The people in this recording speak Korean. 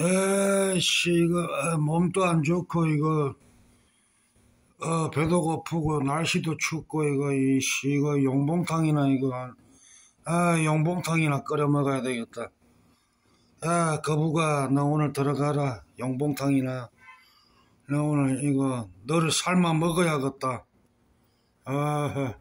에이씨 이거 아, 몸도 안 좋고 이거. 어 배도 고프고 날씨도 춥고 이거 이씨 이거 용봉탕이나 이거. 아 용봉탕이나 끓여 먹어야 되겠다. 아 거부가 너 오늘 들어가라. 용봉탕이나. 너 오늘 이거 너를 삶아 먹어야겠다. 아